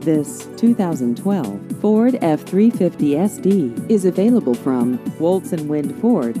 This 2012 Ford F-350 SD is available from Woltz and Wind Ford.